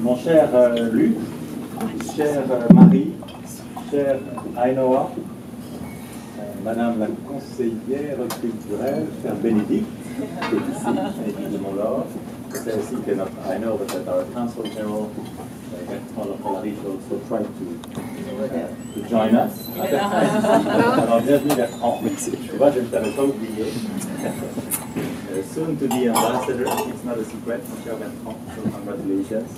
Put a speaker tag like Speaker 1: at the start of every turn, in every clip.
Speaker 1: Mon cher euh, Luc, chère euh, Marie, chère Ainoa, euh, Madame la conseillère culturelle, chère Bénédicte, qui est ici, Bénédicte de Montlore. C'est ainsi que notre, I know that our Council General, uh, Paula Polaric, also tried to, uh, to join us. Alors, bienvenue Bertrand. Tu vois, je ne pas oublié. Soon to be ambassador, it's not a secret, mon cher Bertrand, so congratulations.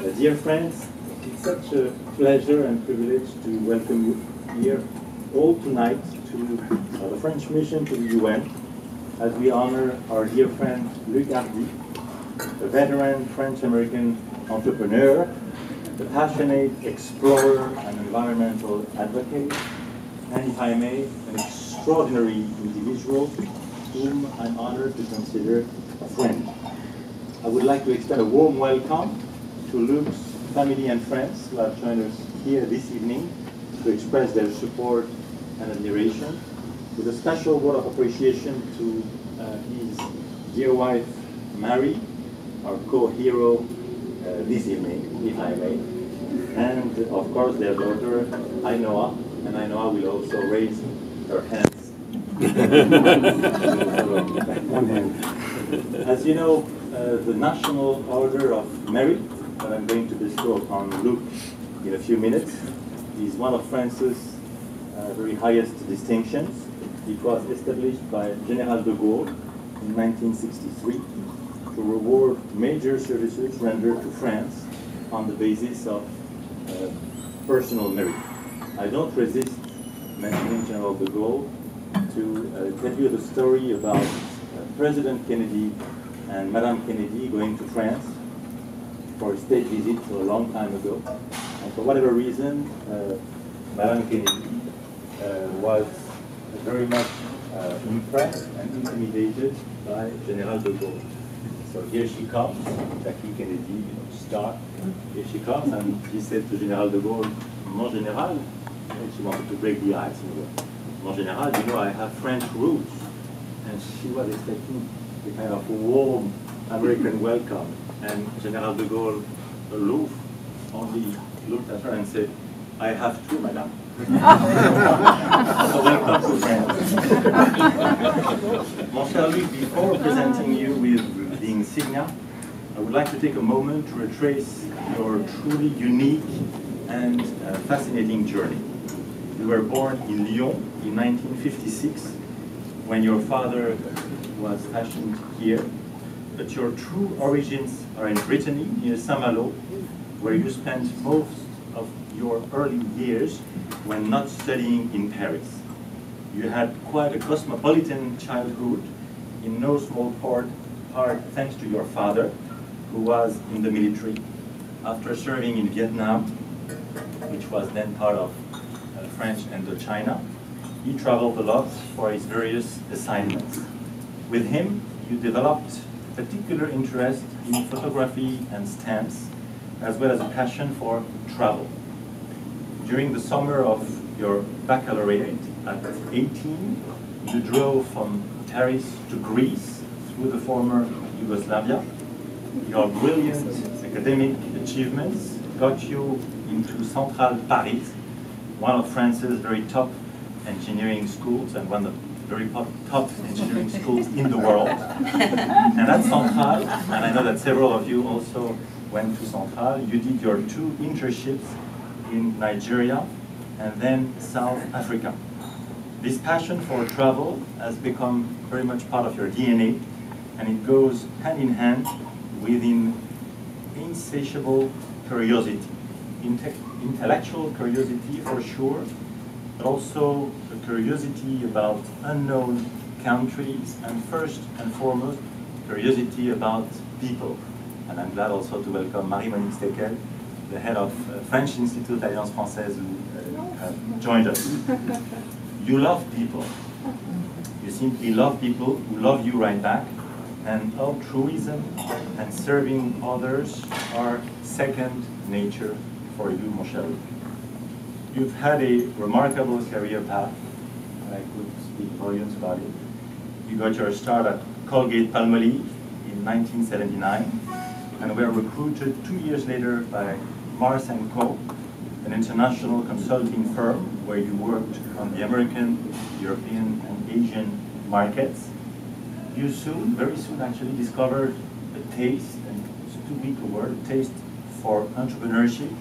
Speaker 1: Uh, dear friends, it's such a pleasure and privilege to welcome you here all tonight to uh, the French mission to the UN as we honor our dear friend Luc Hardy, a veteran French-American entrepreneur, a passionate explorer and environmental advocate, and if I may, an extraordinary individual whom I'm honored to consider a friend. I would like to extend a warm welcome to Luc's family and friends who have joined us here this evening to express their support and admiration, with a special word of appreciation to uh, his dear wife, Mary, our co-hero this evening, if I may, and of course their daughter, Ainoa, and Ainoa will also raise her hands. One hand. As you know, uh, the National Order of Merit that I'm going to bestow upon Luc in a few minutes is one of France's uh, very highest distinctions. It was established by General de Gaulle in 1963 to reward major services rendered to France on the basis of uh, personal merit. I don't resist mentioning General de Gaulle to uh, tell you the story about uh, President Kennedy and Madame Kennedy going to France for a state visit a long time ago. And for whatever reason, uh, Madame Kennedy uh, was very much uh, impressed and intimidated by General de Gaulle. So here she comes, Jackie Kennedy, you know, star. Here she comes and she said to General de Gaulle, Mon Général, and she wanted to break the ice. You know. Mon Général, you know, I have French roots. And she was expecting a kind of warm American welcome. And General de Gaulle, aloof, only looked at her and said, I have two, madame. so welcome to France. Mon cher Luc, before presenting you with the insignia, I would like to take a moment to retrace your truly unique and uh, fascinating journey. You were born in Lyon in 1956 when your father was fashioned here, but your true origins are in Brittany, near Saint-Malo, where you spent most of your early years when not studying in Paris. You had quite a cosmopolitan childhood, in no small part, part thanks to your father, who was in the military. After serving in Vietnam, which was then part of uh, French Indochina, he traveled a lot for his various assignments. With him, you developed a particular interest in photography and stamps, as well as a passion for travel. During the summer of your baccalaureate at 18, you drove from Paris to Greece through the former Yugoslavia. Your brilliant academic achievements got you into Centrale Paris, one of France's very top engineering schools and one of the very top, engineering schools in the world. and at Centrale, and I know that several of you also went to Centrale, you did your two internships in Nigeria and then South Africa. This passion for travel has become very much part of your DNA and it goes hand in hand with an insatiable curiosity, Inte intellectual curiosity for sure, but also a curiosity about unknown countries and first and foremost, curiosity about people. And I'm glad also to welcome Marie-Monique Steckel, the head of uh, French Institute Alliance Française who uh, joined us. you love people. You simply love people who love you right back. And altruism and serving others are second nature for you, Moshe. You've had a remarkable career path. I could speak volumes about it. You got your start at Colgate Palmolive in 1979 and were recruited two years later by Mars & Co., an international consulting firm where you worked on the American, European, and Asian markets. You soon, very soon actually, discovered a taste, and it's too weak a word, a taste for entrepreneurship.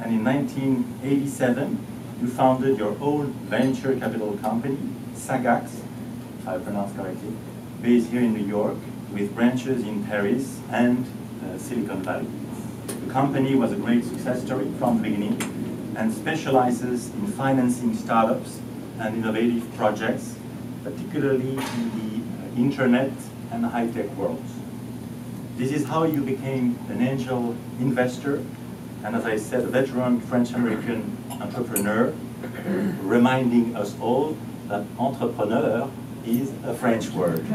Speaker 1: And in 1987, you founded your own venture capital company, Sagax, if I pronounce correctly, based here in New York, with branches in Paris and uh, Silicon Valley. The company was a great success story from the beginning and specializes in financing startups and innovative projects, particularly in the internet and high-tech worlds. This is how you became an angel investor and as I said, a veteran French-American entrepreneur, reminding us all that entrepreneur is a French word.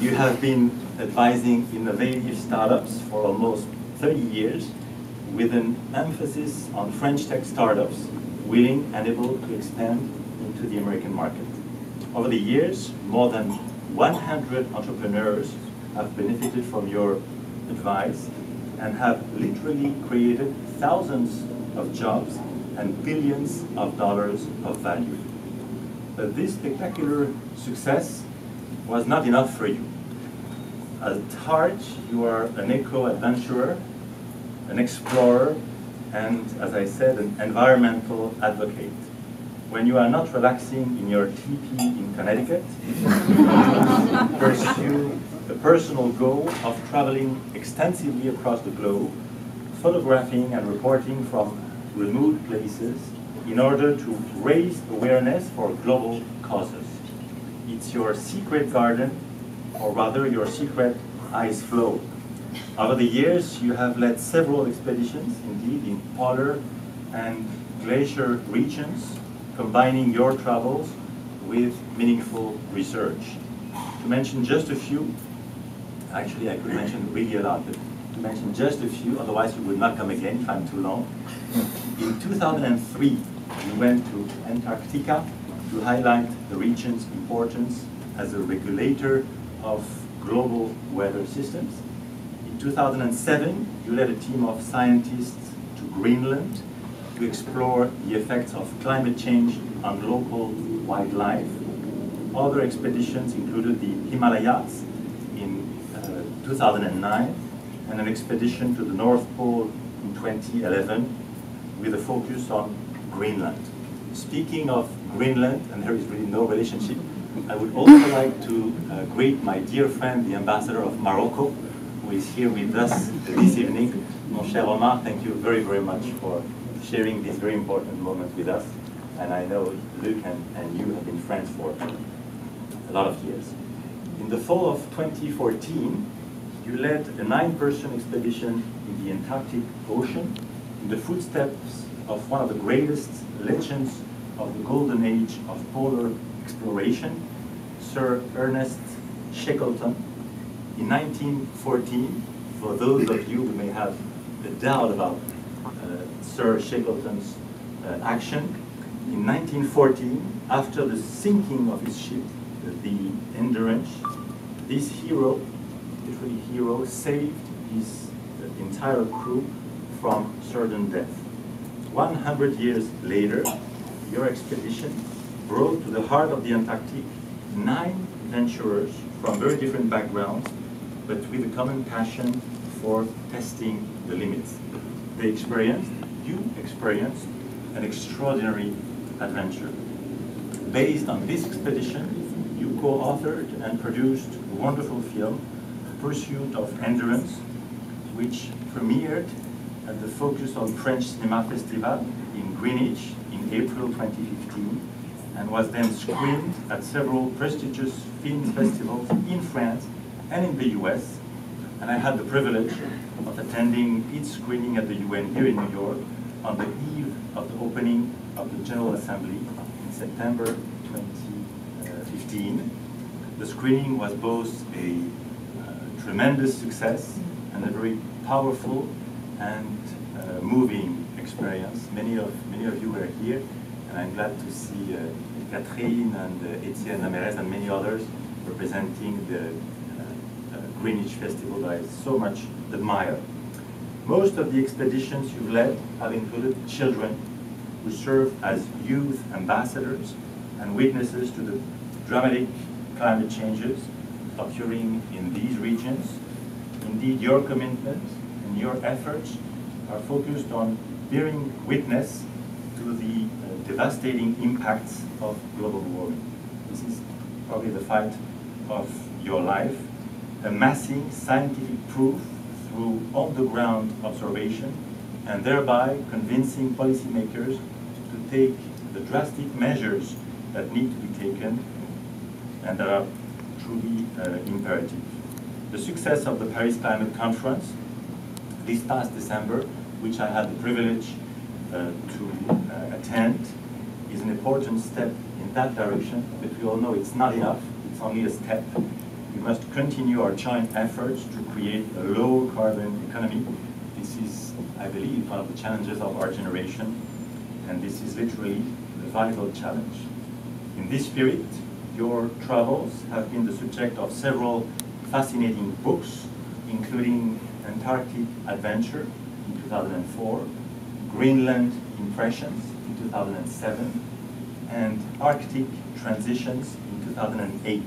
Speaker 1: you have been advising innovative startups for almost 30 years with an emphasis on French tech startups willing and able to expand into the American market. Over the years, more than 100 entrepreneurs have benefited from your advice and have literally created thousands of jobs and billions of dollars of value. But this spectacular success was not enough for you. At heart, you are an eco-adventurer, an explorer, and, as I said, an environmental advocate. When you are not relaxing in your teepee in Connecticut, pursue the personal goal of traveling extensively across the globe, photographing and reporting from remote places in order to raise awareness for global causes. It's your secret garden, or rather your secret ice floe. Over the years, you have led several expeditions, indeed, in polar and glacier regions, combining your travels with meaningful research. To mention just a few, actually I could mention really a lot, but to mention just a few, otherwise you would not come again if I'm too long. In 2003, you went to Antarctica to highlight the region's importance as a regulator of global weather systems. In 2007, you led a team of scientists to Greenland to explore the effects of climate change on local wildlife. Other expeditions included the Himalayas in uh, 2009 and an expedition to the North Pole in 2011 with a focus on Greenland. Speaking of Greenland, and there is really no relationship, I would also like to uh, greet my dear friend, the ambassador of Morocco, who is here with us this evening. Mon cher Omar, thank you very, very much for sharing this very important moment with us. And I know Luc and, and you have been friends for a lot of years. In the fall of 2014, you led a nine-person expedition in the Antarctic Ocean in the footsteps of one of the greatest legends of the golden age of polar exploration, Sir Ernest Shackleton. In 1914, for those of you who may have a doubt about Sir Shackleton's uh, action, in 1914, after the sinking of his ship, the Endurance, this hero, literally hero, saved his entire crew from certain death. 100 years later, your expedition brought to the heart of the Antarctic nine adventurers from very different backgrounds, but with a common passion for testing the limits. They experienced, you experienced, an extraordinary adventure. Based on this expedition, you co-authored and produced a wonderful film, Pursuit of Endurance, which premiered at the Focus on French Cinema Festival in Greenwich in April 2015 and was then screened at several prestigious film festivals in France and in the US. And I had the privilege of attending each screening at the UN here in New York on the eve of the opening of the General Assembly in September 2015. The screening was both a uh, tremendous success and a very powerful and uh, moving experience. Many of, many of you were here and I'm glad to see uh, Catherine and uh, Etienne Lamerez and many others representing the Greenwich Festival that I so much admire. Most of the expeditions you've led have included children who serve as youth ambassadors and witnesses to the dramatic climate changes occurring in these regions. Indeed, your commitment and your efforts are focused on bearing witness to the uh, devastating impacts of global warming. This is probably the fight of your life, amassing scientific proof through on-the-ground observation and thereby convincing policymakers to take the drastic measures that need to be taken and that are truly uh, imperative. The success of the Paris Climate Conference this past December, which I had the privilege uh, to uh, attend, is an important step in that direction, but we all know it's not enough, it's only a step. We must continue our joint efforts to create a low carbon economy. This is, I believe, one of the challenges of our generation, and this is literally a vital challenge. In this spirit, your travels have been the subject of several fascinating books, including Antarctic Adventure in 2004, Greenland Impressions in 2007, and Arctic Transitions in 2008.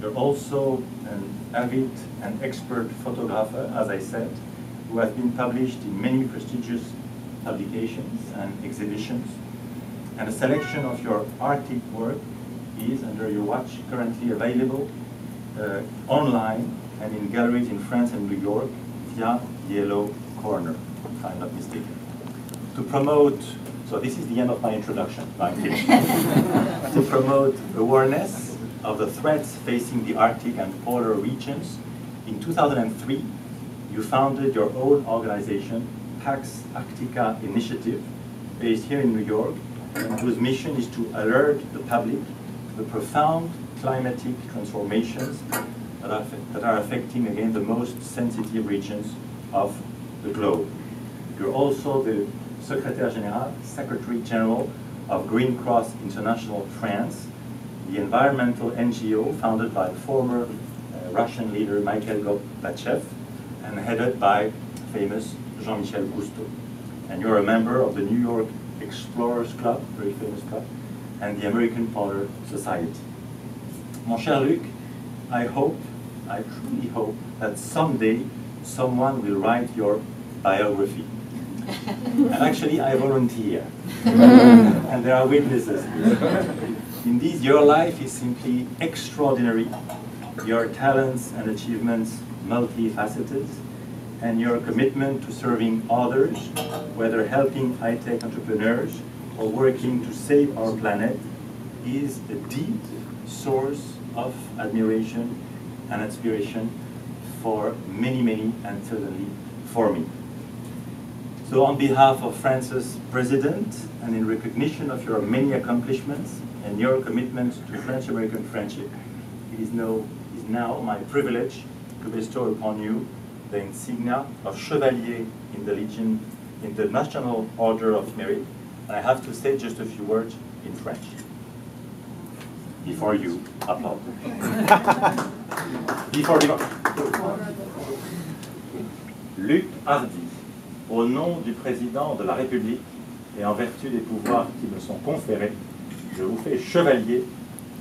Speaker 1: You're also an avid and expert photographer, as I said, who has been published in many prestigious publications and exhibitions. And a selection of your Arctic work is, under your watch, currently available uh, online and in galleries in France and New York via Yellow Corner, if I'm not mistaken. To promote, so this is the end of my introduction, to promote awareness of the threats facing the Arctic and polar regions, in 2003, you founded your own organization, Pax Arctica Initiative, based here in New York, and whose mission is to alert the public to the profound climatic transformations that are, that are affecting, again, the most sensitive regions of the globe. You're also the Secretary General, Secretary General of Green Cross International France, the environmental NGO founded by the former uh, Russian leader Mikhail Gorbachev and headed by famous Jean-Michel Cousteau. And you're a member of the New York Explorers Club, very famous club, and the American Polar Society. Mon cher Luc, I hope, I truly hope, that someday someone will write your biography. and actually, I volunteer. and there are witnesses. Indeed, your life is simply extraordinary. Your talents and achievements multifaceted, and your commitment to serving others, whether helping high-tech entrepreneurs or working to save our planet, is a deep source of admiration and inspiration for many, many, and certainly for me. So on behalf of France's President, and in recognition of your many accomplishments and your commitment to French-American friendship, it is now, is now my privilege to bestow upon you the insignia of Chevalier in the Legion, in the National Order of Merit. And I have to say just a few words in French before you applaud. before you... Luc Hardy, au nom du président de la République et en vertu des pouvoirs qui me sont conférés, je vous fais chevalier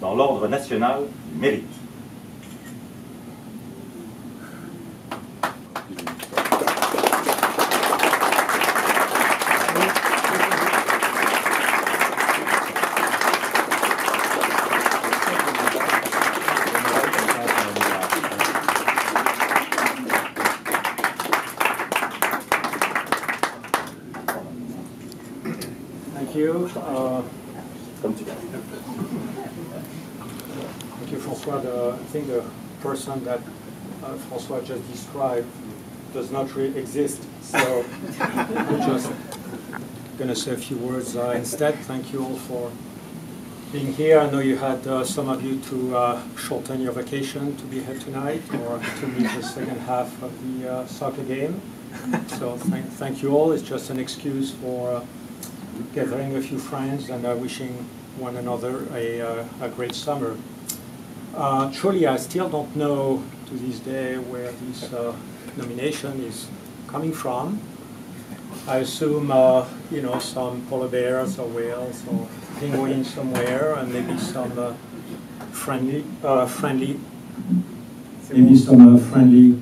Speaker 1: dans l'ordre national du mérite.
Speaker 2: Thank you, François. The, I think the person that uh, François just described does not really exist, so I'm just going to say a few words uh, instead. Thank you all for being here. I know you had uh, some of you to uh, shorten your vacation to be here tonight or to meet the second half of the uh, soccer game. So thank, thank you all. It's just an excuse for uh, gathering a few friends and uh, wishing one another a, uh, a great summer. Uh, truly, I still don't know to this day where this uh, nomination is coming from. I assume, uh, you know, some polar bears or whales or penguins somewhere, and maybe some uh, friendly, uh, friendly, maybe some uh, friendly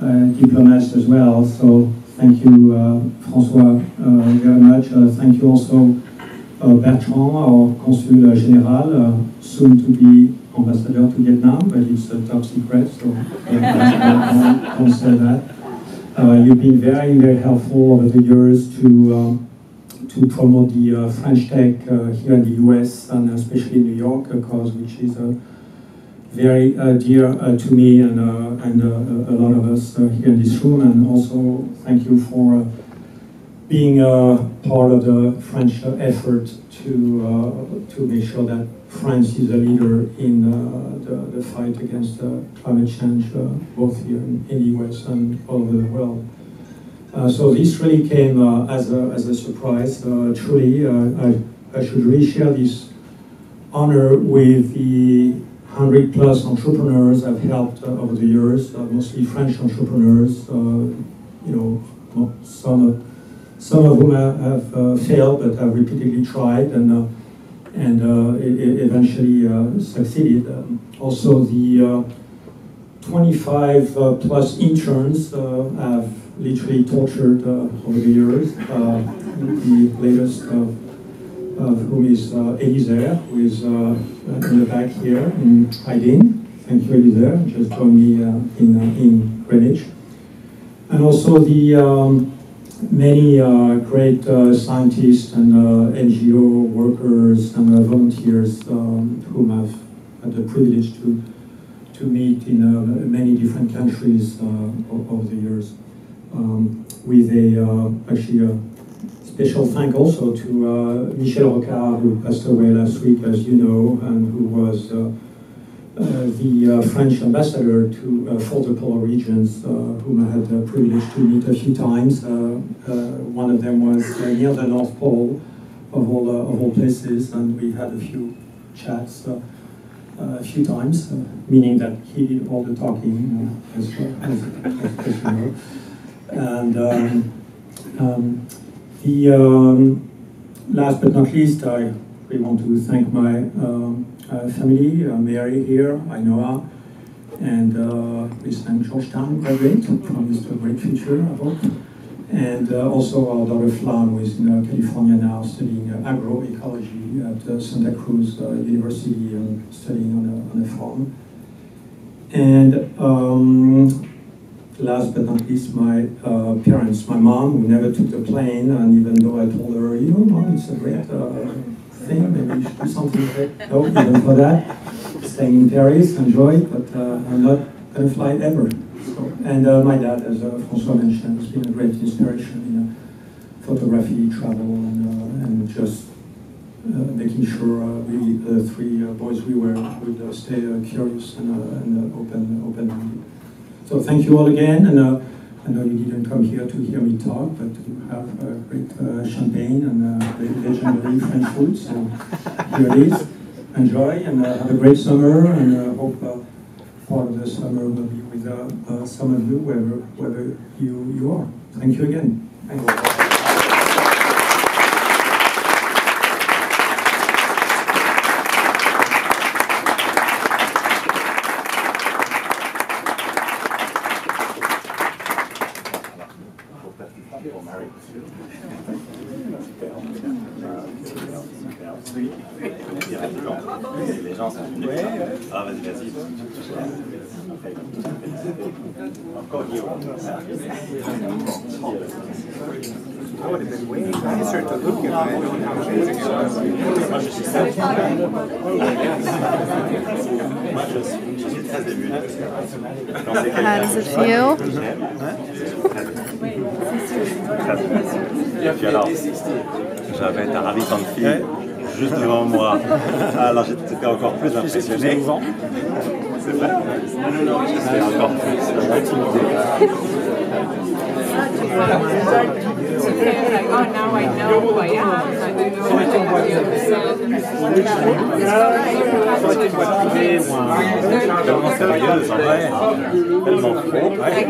Speaker 2: uh, diplomats as well. So thank you, uh, François, uh, very much. Uh, thank you also, uh, Bertrand, our consul général, uh, soon to be ambassador to Vietnam, but it's a top secret, so don't, say that. Uh, you've been very, very helpful over the years to um, to promote the uh, French tech uh, here in the US and especially in New York, a cause which is uh, very uh, dear uh, to me and, and a lot of us here in this room. And also thank you for being part of the French effort to, to make sure that France is a leader in uh, the, the fight against uh, climate change, uh, both here in, in the US and all over the world. Uh, so this really came uh, as, a, as a surprise. Uh, truly, I, I should really share this honor with the 100 plus entrepreneurs I've helped over the years, mostly French entrepreneurs, you know, some, of- some of whom have, failed but have repeatedly tried and, and uh, e- e- eventually uh, succeeded. Um, also, the uh, 25 uh, plus interns uh, have literally tortured over the years. The latest of, of whom is uh, who is in the back here in hiding. Thank you, Elisère. Just joined me in, in Greenwich. And also the um, many uh, great uh, scientists and uh, NGO workers and uh, volunteers um, whom I've had the privilege to to meet in uh, many different countries uh, over the years. Um, with a actually a special thank also to Michel Rocard, who passed away last week, as you know, and who was the uh, French ambassador to uh, polar regions, uh, whom I had the privilege to meet a few times. Uh, uh, one of them was uh, near the North Pole, of all uh, of all places, and we had a few chats. Uh, uh, a few times, uh, meaning that he did all the talking, uh, as, as, as you know. And um, um, the um, last but not least, I really want to thank my um, uh, family, uh, Mary here, Ainoa, and uh, recent Georgetown graduate, promised a great future, I hope. And uh, also our daughter Flan, who is in uh, California now studying uh, agroecology at Santa Cruz University, um, studying on a, on a farm. And um, last but not least, my uh, parents, my mom, who never took the plane, and even though I told her, you know, mom, it's a great uh, thing, maybe you should do something with it. No, even for that, staying in Paris, enjoy but uh, I'm not going to fly ever. So, and uh, my dad, as uh, François mentioned, has been a great inspiration in uh, photography, travel, and, uh, and just uh, making sure we, the three boys we were, would stay curious and, and open, open. So thank you all again, and I know you didn't come here to hear me talk, but you have a great uh, champagne and uh, very legendary French food, so here it is. Enjoy and uh, have a great summer, and uh, hope uh, part of the summer will be with uh, uh, some of you, wherever, wherever you, you are. Thank you again.
Speaker 3: How
Speaker 4: does it feel?
Speaker 1: Et puis alors, j'avais ta ravissante fille juste devant moi. Alors j'étais encore plus impressionné. C'est vrai? J'étais encore plus intimidé.
Speaker 5: like, oh, now I know
Speaker 2: Ça aurait été en boîte. Ça aurait été une boîte privée ou un...
Speaker 1: Tellement sérieuse, en vrai. Tellement pro.
Speaker 2: Ouais.